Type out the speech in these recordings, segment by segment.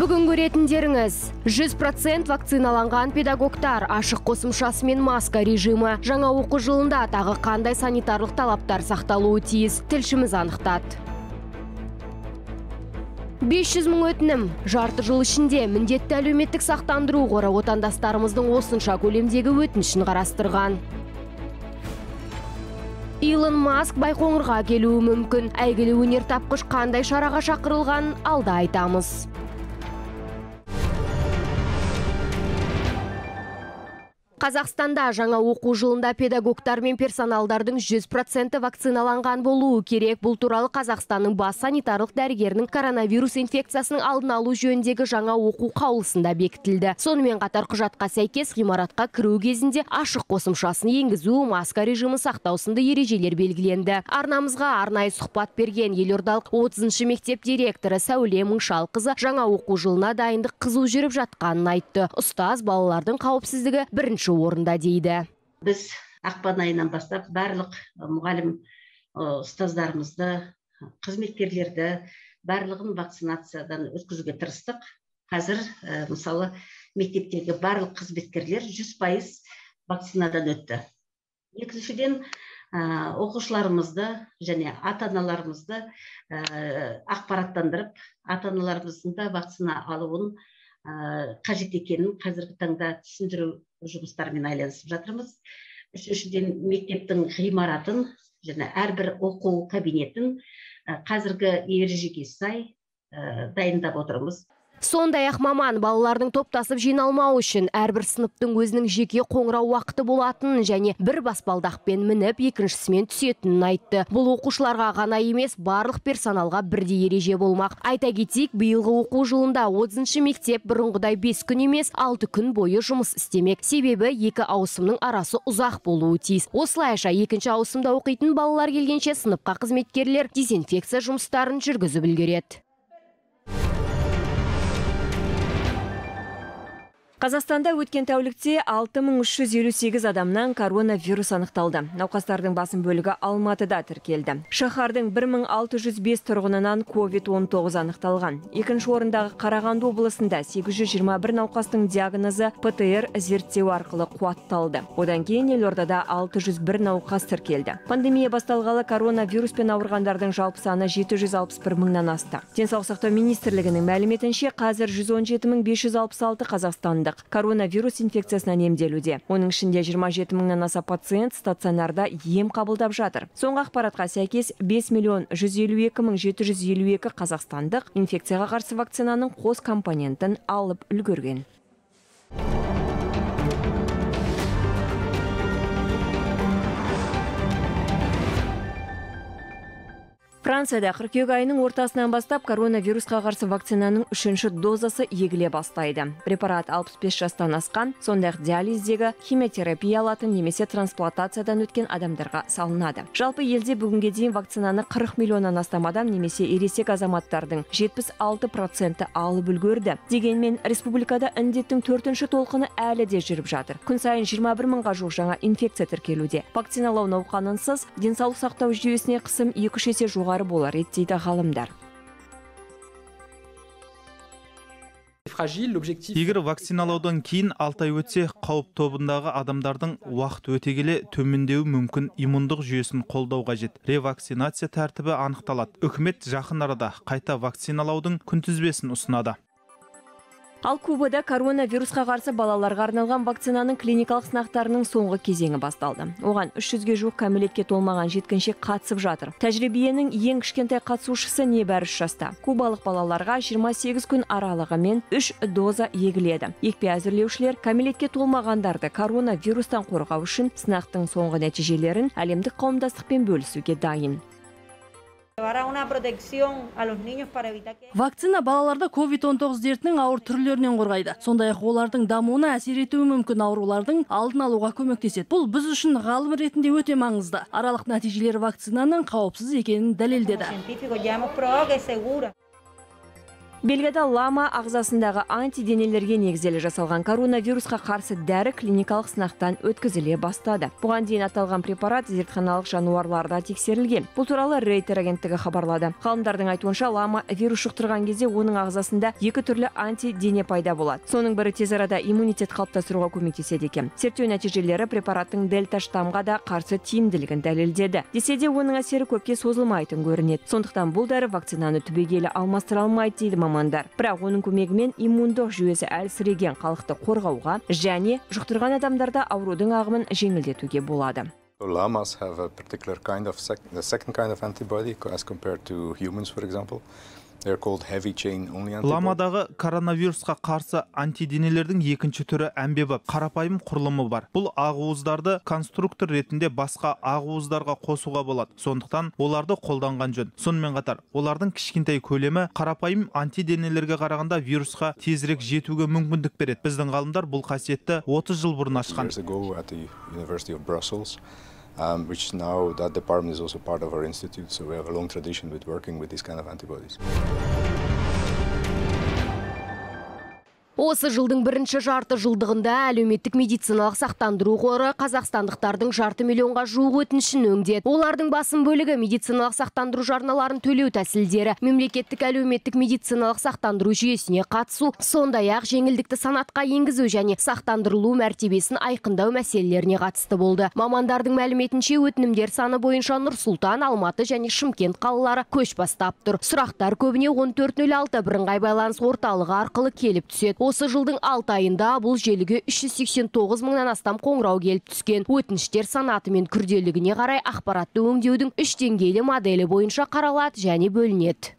бүгін көретіндеріңіз 100% вакциналанған педагогтар ашық қосымшасымен маска режимі. Жаңа оқу жылында тағы қандай санитарлық талаптар сақталуы тиіс? Тілшіміз анықтады. 500 мың өтінім. Жарты жыл ішінде міндетті әлеуметтік сақтандыру қоры отандастарымыздың осынша көлемдегі өтінішін қарастырған. Илон Маск Байқоңырға келуі мүмкін. Әйгілі өнертапқыш қандай шараға шақырылған алда айтамыз. Қазақстанда жаңа оқу жылында педагогтар мен персоналдардың 100% вакциналанған болуы керек. Бұл туралы Қазақстанның бас санитарлық дәрігерінің коронавирус инфекциясының алдын алу жөніндегі жаңа оқу қаулысында бекітілді. Сонымен қатар құжатқа сәйкес ғимаратқа кіру кезінде ашық қосымшасын енгізу, маска режимі сақтау сынды ережелер белгіленді. Арнамызға арнайы сұхбат берген елордалық 30 мектеп директоры Сәуле Мыңшалқызы жаңа оқу жылына дайындық қызу жүріп жатқанын айтты. Ұстаз балалардың қауіпсіздігі бірінші орында дейді. Біз ақпан айынан бастап барлық мұғалім ұстаздарымызды қызметкерлерді барлығын вакцинациядан өткізуге тырыстық. Қазір мысалы мектептегі барлық қызметкерлер жүз пайыз вакцинадан өтті. Екіншіден оқушыларымызды және ата аналарымызды ақпараттандырып ата аналарымыздың да вакцина алуын қажет екенін қазіргі таңда түсіндіру жұмыстарымен айналысып жатырмыз. Үшіншіден мектептің ғимаратын және әрбір оқу кабинетін қазіргі ережеге сай дайындап отырмыз. Сондай ақ маман балалардың топтасып жиналмау үшін әрбір сыныптың өзінің жеке қоңырау уақыты болатынын және бір баспалдақпен мініп екіншісімен түсетінін айтты. Бұл оқушыларға ғана емес барлық персоналға бірдей ереже болмақ. Айта кетейік биылғы оқу жылында отызыншы мектеп бұрынғыдай бес күн емес алты күн бойы жұмыс істемек. Себебі екі ауысымның арасы ұзақ болуы тиіс. Осылайша екінші ауысымда оқитын балалар келгенше сыныпқа қызметкерлер дезинфекция жұмыстарын жүргізіп үлгереді. Қазақстанда өткен тәулікте 6358 адамнан коронавирус анықталды. Науқастардың басым бөлігі Алматыда тіркелді. Шаһардың 1605 тұрғынынан COVID-19 анықталған. Екінші орындағы Қарағанды облысында 821 науқастың диагнозы ПТР зерттеу арқылы қуатталды. Одан кейін елордада 601 науқас тіркелді. Пандемия басталғалы коронавируспен ауырғандардың жалпы саны 761 мыңнан асты. Денсаулық сақтау министрлігінің мәліметінше қазір 117566 коронавирус инфекциясынан емделуде оның ішінде 27 мыңнан аса пациент стационарда ем қабылдап жатыр. Соңғы ақпаратқа сәйкес 5 миллион 152 мың 752 қазақстандық инфекцияға қарсы вакцинаның қос компонентін алып үлгерген. Францияда қыркүйек айының ортасынан бастап коронавирусқа қарсы вакцинаның үшінші дозасы егіле бастайды. Препарат 65 жастан асқан, сондай-ақ диализдегі химиотерапия алатын немесе трансплантациядан өткен адамдарға салынады. Жалпы елде бүгінге дейін вакцинаны 40 миллионнан астам адам немесе ересек азаматтардың 76% алып үлгерді. Дегенмен республикада індеттің төртінші толқыны әлі де жүріп жатыр. Күн сайын 21 мыңға жуық жаңа инфекция тіркелуде. Вакциналау науқанынсыз денсаулық сақтау жүйесіне қысым екі есе жоғары болар еді дейді ғалымдар. Егер вакциналаудан кейін алты ай өтсе қауіп тобындағы адамдардың уақыт өте келе төмендеуі мүмкін. Иммундық жүйесін қолдау қажет. Ревакцинация тәртібі анықталады. Үкімет жақын арада қайта вакциналаудың күнтізбесін ұсынады. Ал Кубада коронавирусқа қарсы балаларға арналған вакцинаның клиникалық сынақтарының соңғы кезеңі басталды. Оған 300-ге жуық кәмелетке толмаған жеткіншек қатысып жатыр. Тәжірибенің ең кішкентай қатысушысы небәрі 3 жаста. Кубалық балаларға 28 күн аралығымен 3 доза егіледі. Екпе әзірлеушілер кәмелетке толмағандарды коронавирустан қорғау үшін сынақтың соңғы нәтижелерін әлемдік қауымдастықпен бөлісуге дайын. Вакцина балаларды covid 19 дертінің ауыр түрлерінен қорғайды. Сондай ақ олардың дамуына әсер етуі мүмкін аурулардың алдын алуға көмектеседі. Бұл біз үшін ғалым ретінде өте маңызды. Аралық нәтижелер вакцинаның қауіпсіз екенін дәлелдеді. Бельгияда лама ағзасындағы антиденелерге негізделе жасалған коронавирусқа қарсы дәрі клиникалық сынақтан өткізіле бастады. Бұған дейін аталған препарат зертханалық жануарларда тексерілген. Бұл туралы рейтер агенттігі хабарлады. Ғалымдардың айтуынша лама вирус жұқтырған кезде оның ағзасында екі түрлі антидене пайда болады. Соның бірі тез арада иммунитет қалыптастыруға көмектеседі екен. Зерттеу нәтижелері препараттың дельта штамға да қарсы тиімділігін дәлелдеді. Десе де оның әсері көпке созылмайтын көрінеді. Сондықтан бұл дәрі вакцинаны түбегейлі алмастыра алмайды дейді мамандар бірақ оның көмегімен иммундық жүйесі әлсіреген халықты қорғауға және жұқтырған адамдарда аурудың ағымын жеңілдетуге болады Llamas have a particular kind of sec the second kind of antibody as compared to humans, for example. Ламадағы коронавирусқа қарсы антиденелердің екінші түрі әмбебап қарапайым құрылымы бар. Бұл ақуыздарды конструктор ретінде басқа ақуыздарға қосуға болады. Сондықтан оларды қолданған жөн. Сонымен қатар олардың кішкентай көлемі қарапайым антиденелерге қарағанда вирусқа тезірек жетуге мүмкіндік береді. Біздің ғалымдар бұл қасиетті 30 жыл бұрын ашқан. Um, which now that department is also part of our institute. So we have a long tradition with working with these kind of antibodies. Осы жылдың бірінші жарты жылдығында әлеуметтік медициналық сақтандыру қоры қазақстандықтардың жарты миллионға жуық өтінішін өңдеді. Олардың басым бөлігі медициналық сақтандыру жарналарын төлеу тәсілдері, мемлекеттік әлеуметтік медициналық сақтандыру жүйесіне қатысу, сондай-ақ жеңілдікті санатқа енгізу және сақтандырылу мәртебесін айқындау мәселелеріне қатысты болды. Мамандардың мәліметінше өтінімдер саны бойынша Нұр Сұлтан, Алматы және Шымкент қалалары көш бастап тұр. Сұрақтар көбіне 1406 бірыңғай байланыс орталығы арқылы келіп түседі. Осы жылдың 6 айында бұл желіге 389 мыңнан астам қоңырау келіп түскен. Өтініштер санаты мен күрделігіне қарай ақпаратты өңдеудің үш деңгейлі моделі бойынша қаралады және бөлінеді.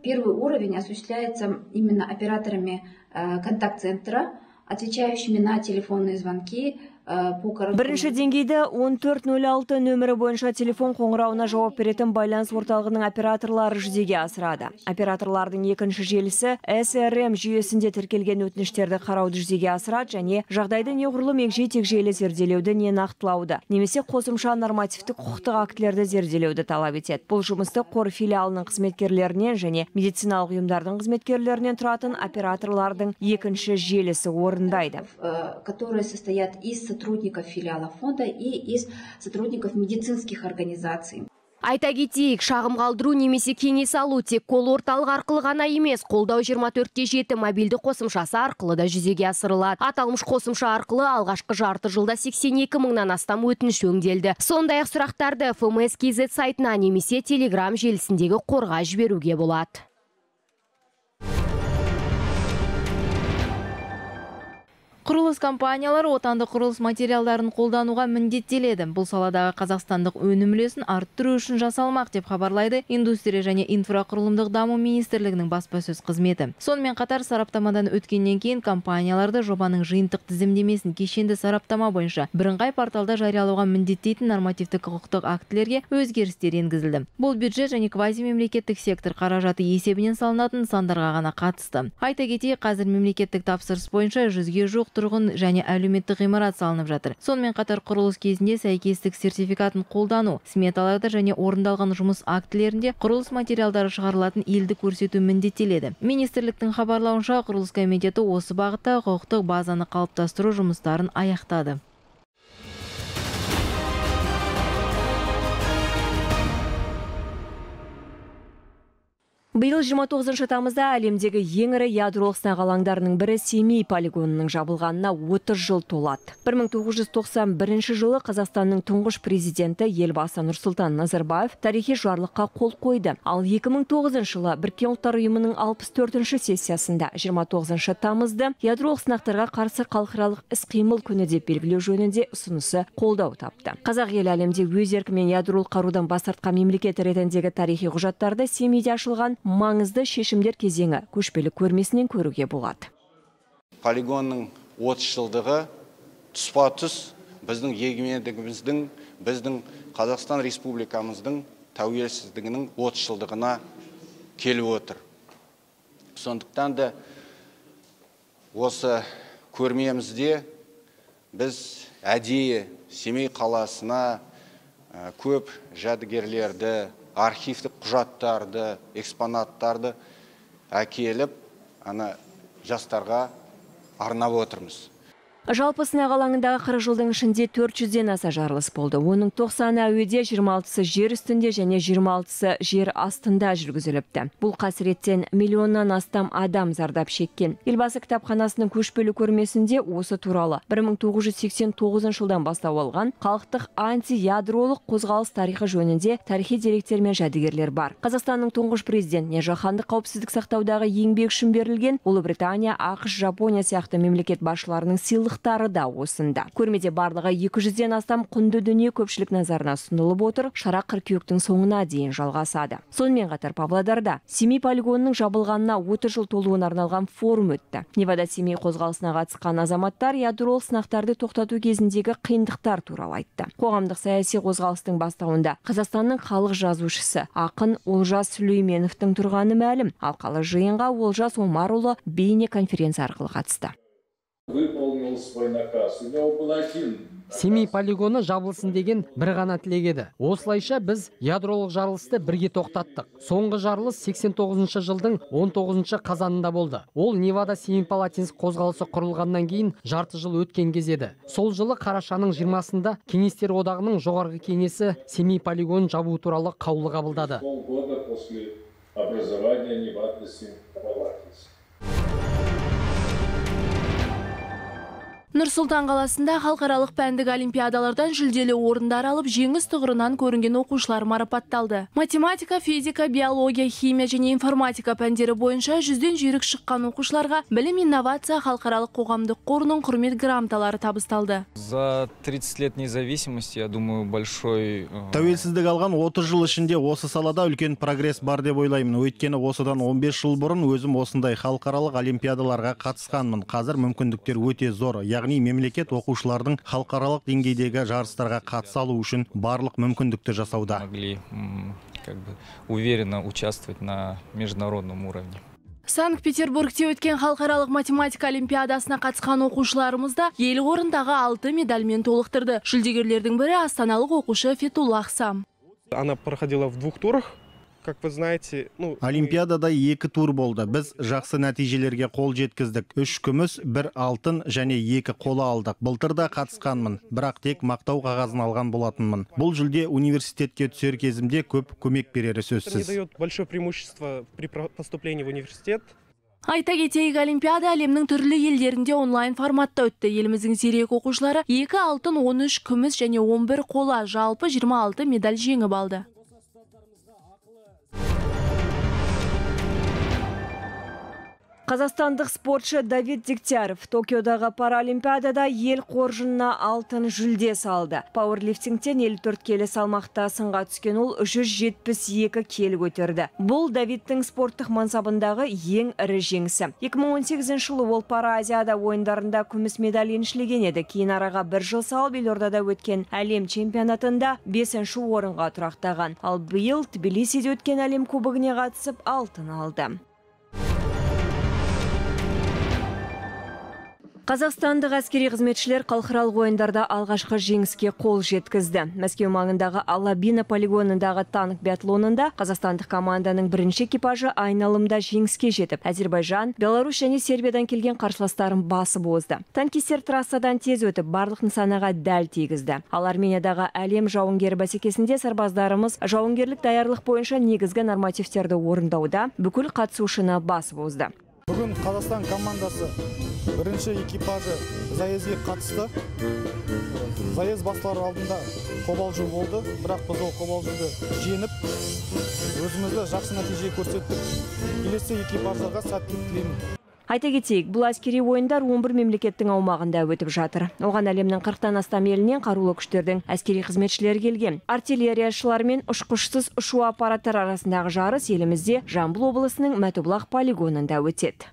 Первый уровень осуществляется именно операторами э, контакт-центра, отвечающими на телефонные звонки. Бірінші деңгейді 1406 нөмірі бойынша телефон қоңырауына жауап беретін байланыс орталығының операторлары жүзеге асырады. Операторлардың екінші желісі SRM жүйесінде тіркелген өтініштерді қарауды жүзеге асырады және жағдайды неғұрлым егжей тегжейлі зерделеуді не нақтылауды немесе қосымша нормативтік құқықтық актілерді зерделеуді талап етеді. Бұл жұмысты қор филиалының қызметкерлерінен және медициналық ұйымдардың қызметкерлерінен тұратын операторлардың екінші желісі орындайды. Э, которые состоят из сотрудников филиала фонда и из сотрудников медицинских организаций. Айта кетейік, шағым қалдыру немесе кеңес алу тек кол орталық арқылы ғана емес, қолдау 24-те 7 мобильді қосымшасы арқылы да жүзеге асырылады. Аталмыш қосымша арқылы алғашқы жарты жылда 82 мыңнан астам өтініш өңделді. Сондай-ақ сұрақтарды FMS KZ сайтына немесе Telegram желісіндегі қорға жіберуге болады. Құрылыс компаниялары отандық құрылыс материалдарын қолдануға міндеттеледі. Бұл саладағы қазақстандық өнім үлесін арттыру үшін жасалмақ деп хабарлайды Индустрия және инфрақұрылымдық даму министрлігінің баспасөз қызметі. Сонымен қатар сараптамадан өткеннен кейін компанияларды жобаның жиынтық тізімдемесін кешенді сараптама бойынша бірыңғай порталда жариялауға міндеттейтін нормативтік құқықтық актілерге өзгерістер енгізілді. Бұл бюджет және квазимемлекеттік сектор қаражаты есебінен салынатын нысандарға ғана қатысты. Айта кетейік, қазір мемлекеттік тапсырыс бойынша жүзге жуық тұрғын және әлеуметтік ғимарат салынып жатыр. Сонымен қатар құрылыс кезінде сәйкестік сертификатын қолдану сметаларда және орындалған жұмыс актілерінде құрылыс материалдары шығарылатын елді көрсету міндеттеледі. Министрліктің хабарлауынша құрылыс комитеті осы бағытта құқықтық базаны қалыптастыру жұмыстарын аяқтады. Биыл 29 тамызда әлемдегі ең ірі ядролық сынақ алаңдарының бірі Семей полигонының жабылғанына 30 жыл толады. 1991 жылы Қазақстанның тұңғыш президенті елбасы Нұрсұлтан Назарбаев тарихи жарлыққа қол қойды. Ал 2009 жылы Біріккен ұлттар ұйымының 64 сессиясында 29 тамызды ядролық сынақтарға қарсы халықаралық іс-қимыл күні деп белгілеу жөнінде ұсынысы қолдау тапты. Қазақ елі әлемде өз еркімен ядролық қарудан бас тартқан мемлекет ретіндегі тарихи құжаттарды Семейде ашылған маңызды шешімдер кезеңі көшпелі көрмесінен көруге болады. Полигонның 30 жылдығы тұспа тұс біздің егемендігіміздің, біздің Қазақстан Республикамыздың тәуелсіздігінің 30 жылдығына келіп отыр. Сондықтан да осы көрмемізде біз әдейі Семей қаласына көп жәдігерлерді архивтік құжаттарды экспонаттарды әкеліп ана жастарға арнап отырмыз. Жалпы сынақ алаңындағы 40 жылдың ішінде 400-ден аса жарылыс болды. Оның 90 әуеде, 26-сы жер үстінде және 26-сы жер астында жүргізіліпті. Бұл қасіреттен миллионнан астам адам зардап шеккен. Елбасы кітапханасының көшпелі көрмесінде осы туралы 1989 жылдан бастау алған халықтық антиядролық қозғалыс тарихы жөнінде тарихи деректер мен жәдігерлер бар. Қазақстанның тұңғыш президентіне жаһандық қауіпсіздік сақтаудағы еңбек үшін берілген Ұлыбритания, ақш, Жапония сияқты мемлекет басшыларының сыйлық сыйлықтары да осында. Көрмеде барлығы 200-ден астам құнды дүние көпшілік назарына ұсынылып отыр шара қыркүйектің соңына дейін жалғасады. Сонымен қатар павлодарда семей полигонының жабылғанына 30 жыл толуына арналған форум өтті. Невада семей қозғалысына қатысқан азаматтар ядролық сынақтарды тоқтату кезіндегі қиындықтар туралы айтты. Қоғамдық саяси қозғалыстың бастауында қазақстанның халық жазушысы ақын олжас сүлейменовтің тұрғаны мәлім. Алқалы жиынға олжас омарұлы бейне конференция арқылы қатысты. Выполнил свой наказ. У него был один семей полигоны жабылсын деген бір ғана тілек еді. Осылайша біз ядролық жарылысты бірге тоқтаттық. Соңғы жарылыс 89 жылдың 19 қазанында болды. Ол невада семей палатинск қозғалысы құрылғаннан кейін жарты жыл өткен кез еді. Сол жылы қарашаның 20-сында кеңестер одағының жоғарғы кеңесі семей полигонын жабу туралы қаулы қабылдады. Полгода после образования невады семей Нұр Сұлтан қаласында халықаралық пәндік олимпиадалардан жүлделі орындар алып, жеңіс тұғырынан көрінген оқушылар марапатталды. Математика, физика, биология, химия және информатика пәндері бойынша жүзден жүйрік шыққан оқушыларға білім инновация халықаралық қоғамдық қорының құрмет грамоталары табысталды. За 30 лет независимости, я думаю, большой... Э, Тәуелсіздік алған 30 жыл ішінде осы салада үлкен прогресс бар деп ойлаймын. Өйткені осыдан 15 жыл бұрын өзім осындай халықаралық олимпиадаларға қатысқанмын. Қазір мүмкіндіктер өте зор. Яғни мемлекет оқушылардың халықаралық деңгейдегі жарыстарға қатыса алу үшін барлық мүмкіндікті жасауда. Могли как бы уверенно участвовать на международном уровне. Санкт-Петербургте өткен халықаралық математика олимпиадасына қатысқан оқушыларымыз да ел қорындағы алты медальмен толықтырды. Жүлдегерлердің бірі астаналық оқушы Фетуллах Сам. Она проходила в двух турах как вы знаете ну олимпиадада екі тур болды. Біз жақсы нәтижелерге қол жеткіздік. Үш күміс бір алтын және екі қола алдық. Былтыр да қатысқанмын. Бірақ тек мақтау қағазын алған болатынмын. Бұл жүлде университетке түсер кезімде көп көмек берері сөзсіз. Дает большое преимущество при поступлении в университет. Айта кетейік, Олимпиада әлемнің түрлі елдерінде онлайн форматта өтті. Еліміздің зерек оқушылары 2 алтын, 13 күміс және 11 қола жалпы 26 медаль жеңіп алды. Қазақстандық спортшы Давид Дегтяров Токиодағы паралимпиадада ел қоржынына алтын жүлде салды. Пауэрлифтингтен 54 келі салмақта сынға түскен ол 172 келі көтерді. Бұл Давидтің спорттық мансабындағы ең ірі жеңісі. 2018 жылы ол Пара Азияда ойындарында күміс медаль еншілеген еді. Кейін араға бір жыл салып елордада өткен әлем чемпионатында 5 орынға тұрақтаған. Ал биыл Тбилисиде өткен әлем қатысып алтын алды. Қазақстандық әскери қызметшілер халықаралық ойындарда алғашқы жеңіске қол жеткізді. Мәскеу маңындағы Алабина полигонындағы танк биатлонында қазақстандық команданың бірінші экипажы айналымда жеңіске жетіп, Әзербайжан, Беларусь және Сербиядан келген қарсыластарын басы бозды. Танкистер трассадан тез өтіп, барлық нысанаға дәл тигізді. Ал Армениядағы әлем жауынгері бәсекесінде сарбаздарымыз жауынгерлік даярлық бойынша негізгі нормативтерді орындауда бүкіл қатысушыны басы бозды. Бүгін Қазақстан командасы бірінші экипажы заезге қатысты заез басталар алдында қобалжу болды бірақ біз ол қобалжуды жеңіп өзімізді жақсы нәтиже көрсеттік келесі экипаждарға сәттілік тілеймін Айта кетейік, бұл әскери ойындар 11 мемлекеттің аумағында өтіп жатыр. Оған әлемнің 40-тан астам елінен қарулы күштердің әскери қызметшілері келген. Артиллерияшылар мен ұшқышсыз ұшу аппараттар арасындағы жарыс елімізде Жамбыл облысының Мәтібұлақ полигонында өтеді.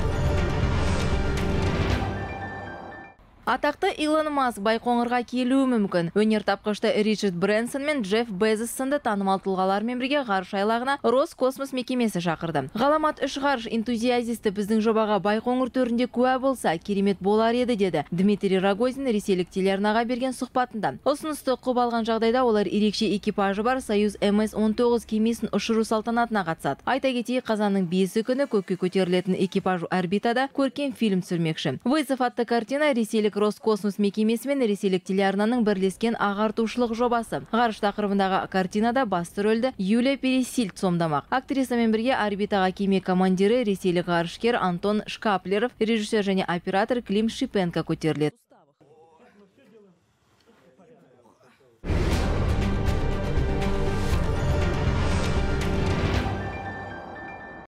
атақты илон маск байқоңырға келуі мүмкін. Өнертапқышты ричард брэнсон мен джефф безос сынды танымал тұлғалармен бірге ғарыш айлағына роскосмос мекемесі шақырды. Ғаламат үш ғарыш энтузиазисті біздің жобаға байқоңыр төрінде куә болса керемет болар еді деді дмитрий рогозин ресейлік телеарнаға берген сұхбатында. Ұсынысты құп алған жағдайда олар ерекше экипажы бар союз мс 19 кемесін ұшыру салтанатына қатысады. Айта кетейік қазанның бесі күні көкке көтерілетін экипаж орбитада көркем фильм түсірмекші. Вызов атты картина ресейлік роскосмос мекемесі мен ресейлік телеарнаның бірлескен ағартушылық жобасы. Ғарыш тақырыбындағы картинада басты рөлді юлия пересильд сомдамақ. Актрисамен бірге орбитаға кеме командирі ресейлік ғарышкер антон шкаплеров режиссер және оператор клим шипенко көтеріледі.